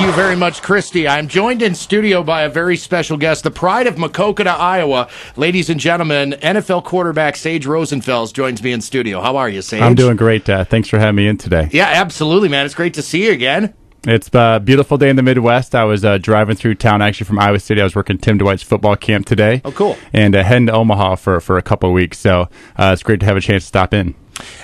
you very much, Christy. I'm joined in studio by a very special guest, the pride of Maquoketa, Iowa. Ladies and gentlemen, NFL quarterback Sage Rosenfels joins me in studio. How are you, Sage? I'm doing great. Uh, thanks for having me in today. Yeah, absolutely, man. It's great to see you again. It's a beautiful day in the Midwest. I was uh, driving through town actually from Iowa City. I was working Tim Dwight's football camp today. Oh, cool. And uh, heading to Omaha for, for a couple of weeks. So uh, it's great to have a chance to stop in.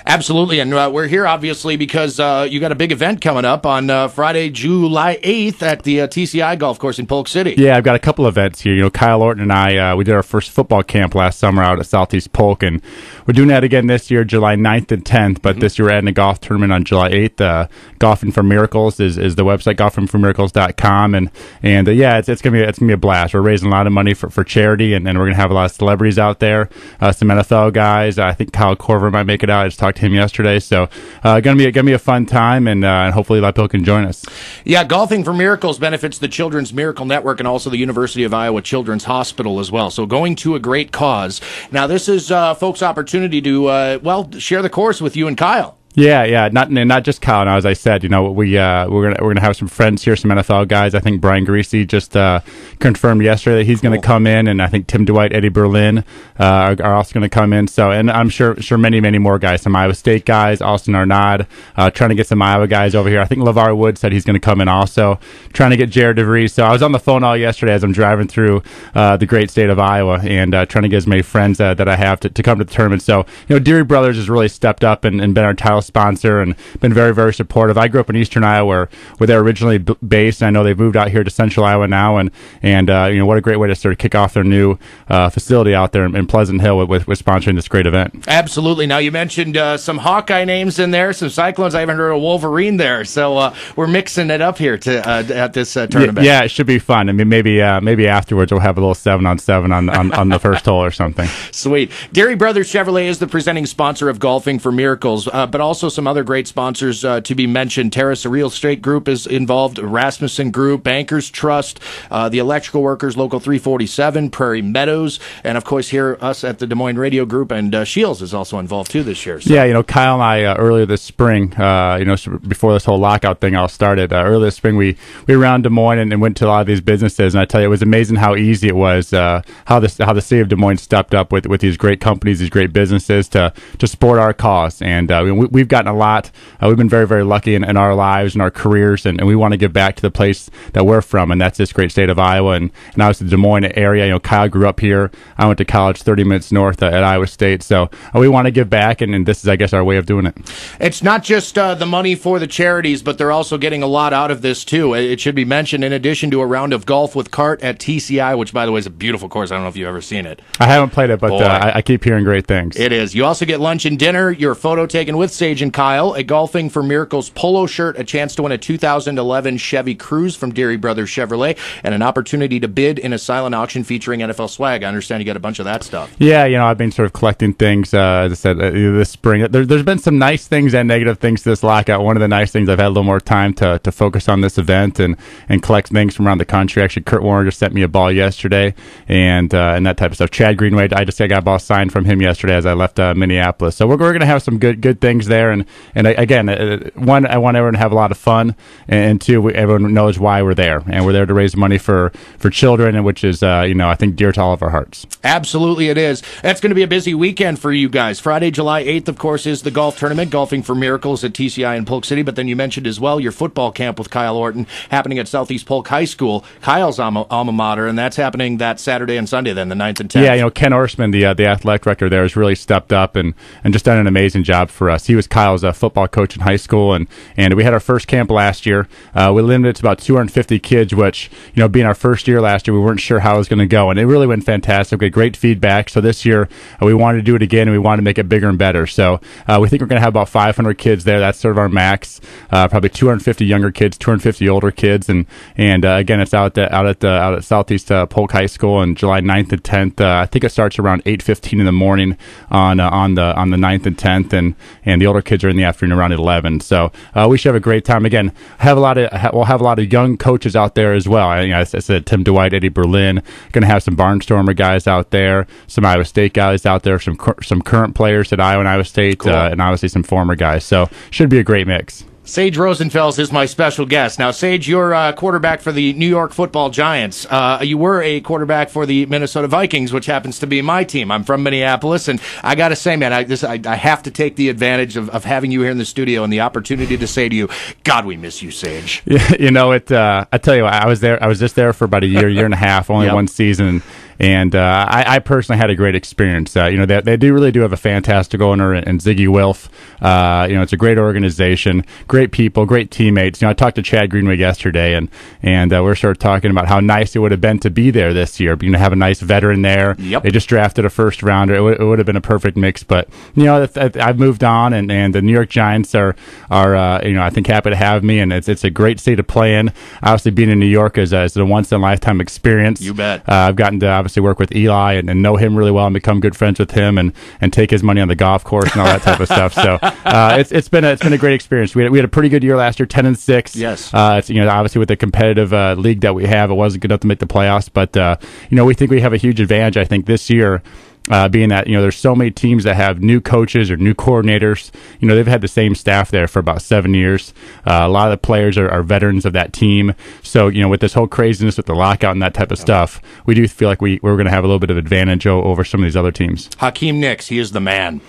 Absolutely, and uh, we're here obviously because uh, you got a big event coming up on uh, Friday, July eighth, at the uh, TCI Golf Course in Polk City. Yeah, I've got a couple events here. You know, Kyle Orton and I uh, we did our first football camp last summer out at Southeast Polk, and we're doing that again this year, July 9th and 10th. But mm-hmm. this year we're adding a golf tournament on July 8th. Uh, Golfing for Miracles is, is the website, golfingformiracles.com, and and yeah, it's, it's gonna be it's gonna be a blast. We're raising a lot of money for, for charity, and, and we're gonna have a lot of celebrities out there, some NFL guys. I think Kyle Korver might make it out. I just talked to him yesterday. So uh, gonna be gonna be a fun time, and uh, hopefully a lot of people can join us. Yeah, golfing for miracles benefits the Children's Miracle Network and also the University of Iowa Children's Hospital as well. So going to a great cause. Now this is uh, folks' opportunity to uh, well share the course with you and Kyle. Yeah, yeah, not not just Kyle. Now, as I said, you know, we uh, we're gonna we're gonna have some friends here, some NFL guys. I think Brian Griese just uh, confirmed yesterday that he's going to come in, and I think Tim Dwight, Eddie Berlin uh, are, are, also going to come in. So, and I'm sure sure many many more guys, some Iowa State guys, Austin Arnaud, uh, trying to get some Iowa guys over here. I think LeVar Wood said he's going to come in also, trying to get Jared DeVries. So I was on the phone all yesterday as I'm driving through uh, the great state of Iowa and uh, trying to get as many friends that I have to, to come to the tournament. So, you know, Deery Brothers has really stepped up and, and been our title sponsor and been very, very supportive. I grew up in Eastern Iowa, where, where they're originally b- based. And I know they've moved out here to Central Iowa now, and and uh, you know what a great way to sort of kick off their new uh, facility out there in, Pleasant Hill with, with, with, sponsoring this great event. Absolutely. Now you mentioned uh, some Hawkeye names in there, some Cyclones. I haven't heard a Wolverine there, so uh, we're mixing it up here to uh, at this uh, tournament. Yeah, it should be fun. I mean, maybe maybe afterwards we'll have a little seven on seven on on, on the first hole or something. Sweet. Deery Brothers Chevrolet is the presenting sponsor of Golfing for Miracles, but also some other great sponsors to be mentioned. Terrus Real Estate Group is involved, Rasmussen Group, Bankers Trust, uh, the Electrical Workers Local 347, Prairie Meadows, and of course here us at the Des Moines Radio Group and uh, Shields is also involved too this year. So. Yeah, you know Kyle and I uh, earlier this spring, uh, you know before this whole lockout thing all started, uh, earlier this spring we we were around Des Moines and, and, went to a lot of these businesses, and I tell you it was amazing how easy it was uh, how the how the city of Des Moines stepped up with with these great companies, these great businesses to to support our cause, and we, have gotten a lot. we've been very very lucky in, in our lives and our careers, and, and we want to give back to the place that we're from, and that's this great state of Iowa. And, and I was in the Des Moines area. You know, Kyle grew up here. I went to college 30 minutes north at, at Iowa State. So uh, we want to give back, and, and, this is, I guess, our way of doing it. It's not just uh, the money for the charities, but they're also getting a lot out of this, too. It should be mentioned, in addition to a round of golf with cart at TCI, which, by the way, is a beautiful course. I don't know if you've ever seen it. I haven't played it, but uh, I, I, keep hearing great things. It is. You also get lunch and dinner, your photo taken with Sage and Kyle, a Golfing for Miracles polo shirt, a chance to win a 2011 Chevy Cruze from Deery Brothers Chevrolet, and an opportunity to bid in a silent auction featuring NFL swag. I understand you got a bunch of that stuff. Yeah, you know, I've been sort of collecting things, uh, as I said, uh, this spring. There, has been some nice things and negative things to this lockout. One of the nice things, I've had a little more time to, to focus on this event and, and collect things from around the country. Actually, Kurt Warner just sent me a ball yesterday and uh, and that type of stuff. Chad Greenway, I just got a ball signed from him yesterday as I left uh, Minneapolis. So we're, we're going to have some good good things there. And, and again, uh, one, I want everyone to have a lot of fun and two, we, everyone knows why we're there, and we're there to raise money for for children, and which is uh, you know I think dear to all of our hearts. Absolutely, it is. That's going to be a busy weekend for you guys. Friday, July eighth, of course, is the golf tournament, golfing for miracles at TCI in Polk City. But then you mentioned as well your football camp with Kyle Orton happening at Southeast Polk High School, Kyle's alma, alma mater, and that's happening that Saturday and Sunday, then the 9th and 10th. Yeah, you know Ken Orsman, the uh, the athletic director there, has really stepped up and and just done an amazing job for us. He was Kyle's uh, football coach in high school, and and we had our first camp last year. Uh, we limited to about 250 kids, which, you know, being our first year last year, we weren't sure how it was going to go. And it really went fantastic. We had great feedback. So this year, uh, we wanted to do it again and we wanted to make it bigger and better. So uh, we think we're going to have about 500 kids there. That's sort of our max. Uh, probably 250 younger kids, 250 older kids. And, and uh, again, it's out, at, out at, the, out at Southeast uh, Polk High School on July 9th and 10th. I think it starts around 8.15 in the morning on, on the, on the 9th and 10th. And, and the older kids are in the afternoon around 11. So we should have a great time. Again, have a lot of, we'll have a lot of young coaches out there as well. I, you know, I, said Tim Dwight, Eddie Berlin, going to have some Barnstormer guys out there, some Iowa State guys out there, some some current players at Iowa and Iowa State, cool. uh, and obviously some former guys. So should be a great mix. Sage Rosenfels is my special guest. Now, Sage, you're a quarterback for the New York Football Giants. Uh, you were a quarterback for the Minnesota Vikings, which happens to be my team. I'm from Minneapolis, and I got to say, man, I, this, I, I, have to take the advantage of, of, having you here in the studio and the opportunity to say to you, God, we miss you, Sage. Yeah, you know, it. Uh, I tell you, I was there. I was just there for about a year, year and a half, only yep. one season and uh, I, I, personally had a great experience. Uh, you know, they, they do really do have a fantastic owner and Zygi Wilf. Uh, you know, it's a great organization, great people, great teammates. You know, I talked to Chad Greenway yesterday, and and uh, we're sort of talking about how nice it would have been to be there this year. You know, have a nice veteran there. Yep. They just drafted a first rounder. It, w- it would have been a perfect mix, but you know, I've moved on, and, and the New York Giants are are uh, you know I think happy to have me, and it's it's a great state to play in. Obviously, being in New York is a, is a once in a lifetime experience. You bet. Uh, I've gotten to obviously work with Eli and, and, know him really well and become good friends with him and, and take his money on the golf course and all that type of stuff. So uh, it's it's been a, it's been a great experience. We had, we had a pretty good year last year, ten and six. Yes. Uh, it's you know obviously with the competitive uh, league that we have, it wasn't good enough to make the playoffs, but uh, you know we think we have a huge advantage. I think this year uh, being that you know there's so many teams that have new coaches or new coordinators. You know they've had the same staff there for about seven years. Uh, a lot of the players are, are, veterans of that team. So you know with this whole craziness with the lockout and that type of stuff, we do feel like we we're going to have a little bit of advantage over some of these other teams. Hakeem Nicks, he is the man.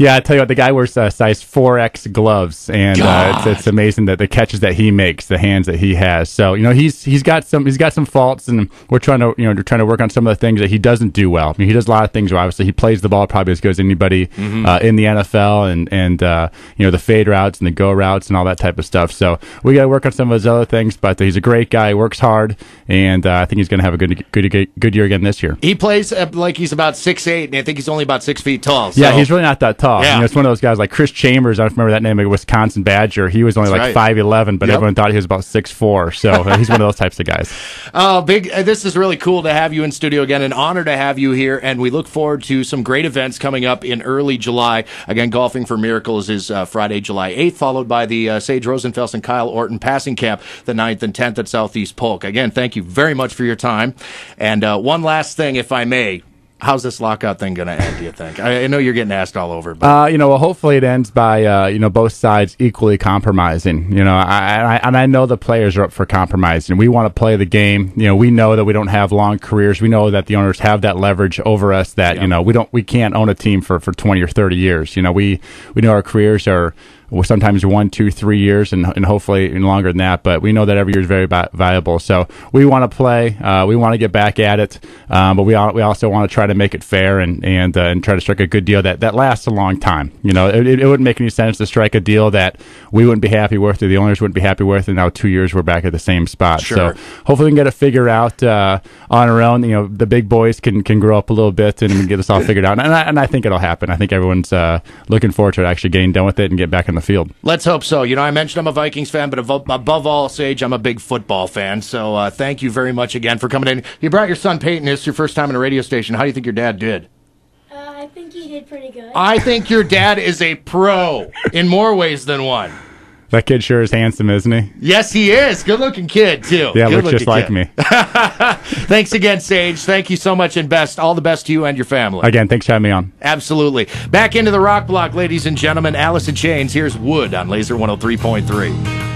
Yeah, I tell you what, the guy wears uh, size 4X gloves, and uh, it's, it's amazing that the catches that he makes, the hands that he has. So you know, he's he's got some he's got some faults, and we're trying to you know we're trying to work on some of the things that he doesn't do well. I mean, he does a lot of things. Where Obviously, he plays the ball probably as good as anybody mm-hmm. uh, in the NFL, and and uh, you know the fade routes and the go routes and all that type of stuff. So we got to work on some of those other things. But he's a great guy, works hard, and uh, I think he's going to have a good good good year again this year. He plays uh, like he's about six eight, and I think he's only about six feet tall. So. Yeah, he's really not that tall. Yeah. You know, it's one of those guys like Chris Chambers. I don't remember that name, a Wisconsin Badger. He was only That's like five right. eleven, but yep. everyone thought he was about six four. So uh, he's one of those types of guys. Oh, big! Uh, this is really cool to have you in studio again. An honor to have you here, and we look forward to some great events coming up in early July. Again, golfing for miracles is uh, Friday, July eighth, followed by the uh, Sage Rosenfels and Kyle Orton passing camp the 9th and tenth at Southeast Polk. Again, thank you very much for your time. And uh, one last thing, if I may, How's this lockout thing going to end? Do you think? I, I, know you're getting asked all over, but uh, you know, well, hopefully it ends by uh, you know both sides equally compromising. You know, I, I, and I know the players are up for compromising. We want to play the game. You know, we know that we don't have long careers. We know that the owners have that leverage over us. That yeah. you know, we don't, we can't own a team for for twenty or thirty years. You know, we we know our careers are sometimes one, two, three years, and, and hopefully longer than that. But we know that every year is very valuable. So we want to play. Uh, we want to get back at it, um, but we we also want to try to make it fair and and uh, and try to strike a good deal that, that lasts a long time. You know, it, it, wouldn't make any sense to strike a deal that we wouldn't be happy with, or the owners wouldn't be happy with, and now two years we're back at the same spot. Sure. So hopefully we can get it figured out uh, on our own. You know, the big boys can can grow up a little bit and get us all figured out, and I, and I think it'll happen. I think everyone's uh, looking forward to it actually getting done with it and get back in the field. Let's hope so. You know, I mentioned I'm a Vikings fan, but above all, Sage, I'm a big football fan. So uh, thank you very much again for coming in. You brought your son Peyton. It's your first time in a radio station. How do you think your dad did? Uh, I think he did pretty good. I think your dad is a pro in more ways than one. That kid sure is handsome, isn't he? Yes, he is. Good looking kid, too. Yeah, Good looks just like me. thanks again, Sage. Thank you so much and best. All the best to you and your family. Again, thanks for having me on. Absolutely. Back into the rock block, ladies and gentlemen. Alice in Chains. Here's Would on Lazer 103.3.